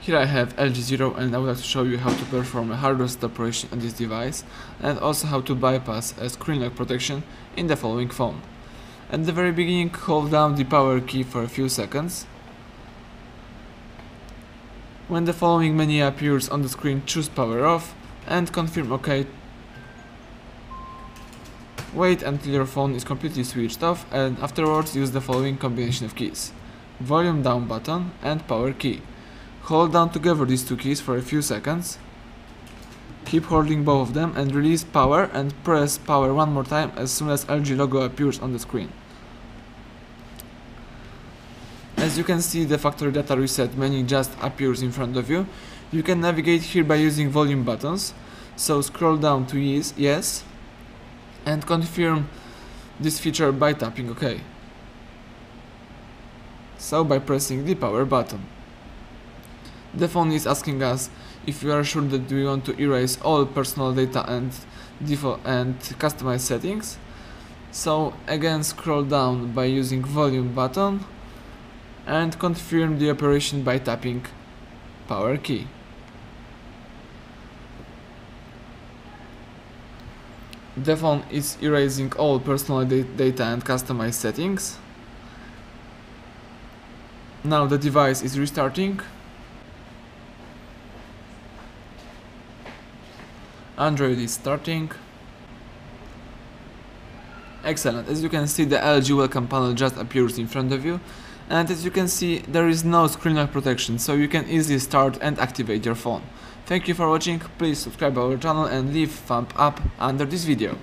Here I have LG Zero and I would like to show you how to perform a hard reset operation on this device and also how to bypass a screen lock protection in the following phone. At the very beginning hold down the power key for a few seconds. When the following menu appears on the screen choose power off and confirm OK. Wait until your phone is completely switched off and afterwards use the following combination of keys. Volume down button and power key. Hold down together these two keys for a few seconds. Keep holding both of them and release power and press power one more time as soon as LG logo appears on the screen. As you can see the factory data reset menu just appears in front of you. You can navigate here by using volume buttons. So scroll down to yes, yes and confirm this feature by tapping OK. So by pressing the power button. The phone is asking us if we are sure that we want to erase all personal data and default and customize settings. So again scroll down by using volume button and confirm the operation by tapping power key. The phone is erasing all personal data and customized settings. Now the device is restarting Android is starting. Excellent, as you can see the LG welcome panel just appears in front of you and as you can see there is no screen lock protection so you can easily start and activate your phone. Thank you for watching, please subscribe our channel and leave thumb up under this video.